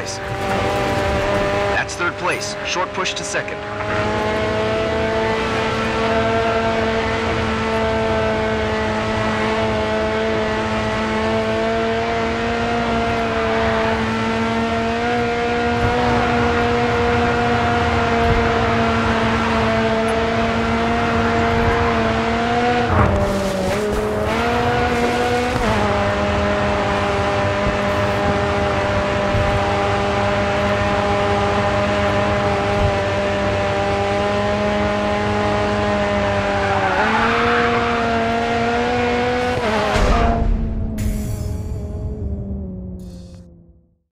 place. That's third place. Short push to second.